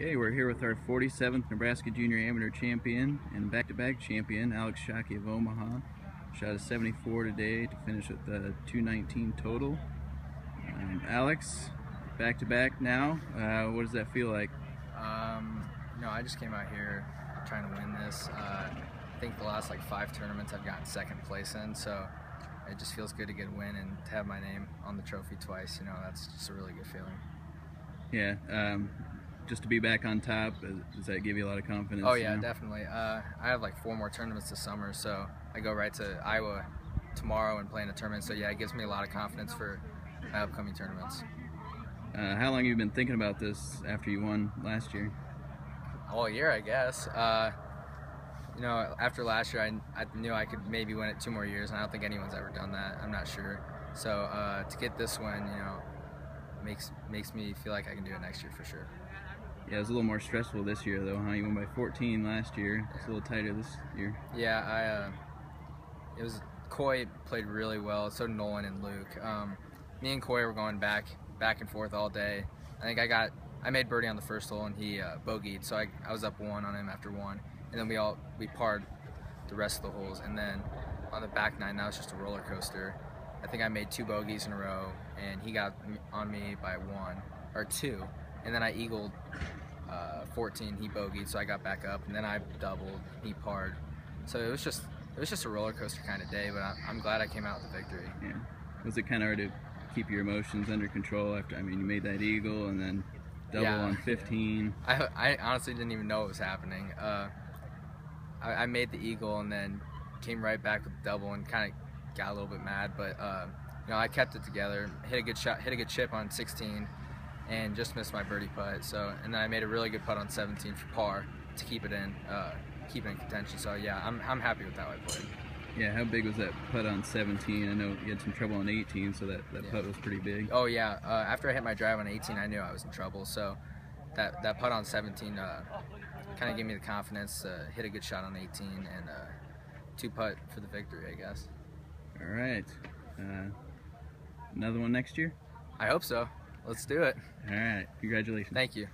Okay, we're here with our 47th Nebraska Junior Amateur Champion and back-to-back champion, Alex Schaake of Omaha. Shot a 74 today to finish with the 219 total. Um, Alex, back-to-back now. Uh, what does that feel like? Um, no, I just came out here trying to win this. Uh, I think the last like five tournaments I've gotten second place in, so it just feels good to get a win and to have my name on the trophy twice. You know, that's just a really good feeling. Yeah, um, just to be back on top, uh, does that give you a lot of confidence? Oh yeah, you know? definitely. Uh, I have like four more tournaments this summer, so I go right to Iowa tomorrow and play in a tournament. So yeah, it gives me a lot of confidence for my upcoming tournaments. Uh, how long have you been thinking about this after you won last year? All year, I guess. Uh, you know, after last year, I, I knew I could maybe win it two more years, and I don't think anyone's ever done that. I'm not sure. So uh, to get this one, you know, makes makes me feel like I can do it next year for sure. Yeah, it was a little more stressful this year, though, huh? You won by 14 last year. It's a little tighter this year. Yeah, I. Uh, it was Coy played really well. So Nolan and Luke. Um, me and Coy were going back, back and forth all day. I think I got, I made birdie on the first hole and he uh, bogeyed, so I, I was up one on him after one, and then we all we parred the rest of the holes, and then on the back nine, that was just a roller coaster. I think I made two bogeys in a row, and he got on me by one or two, and then I eagled uh, 14. He bogeyed, so I got back up, and then I doubled. He parred. So it was just it was just a roller coaster kind of day, but I, I'm glad I came out with the victory. Yeah. Was it kind of hard to keep your emotions under control after? I mean, you made that eagle and then double Yeah. on 15. I, I honestly didn't even know it was happening. Uh, I, I made the eagle and then came right back with the double and kind of got a little bit mad, but uh, you know I kept it together. Hit a good shot, hit a good chip on 16, and just missed my birdie putt. So and then I made a really good putt on 17 for par to keep it in, uh, keep it in contention. So yeah, I'm, I'm happy with how I played. Yeah, how big was that putt on 17? I know you had some trouble on 18, so that, that Yeah. putt was pretty big. Oh yeah, uh, after I hit my drive on 18, I knew I was in trouble. So that that putt on 17 uh, kind of gave me the confidence to hit a good shot on 18 and uh, two putt for the victory, I guess. All right. Uh, another one next year? I hope so. Let's do it. All right. Congratulations. Thank you.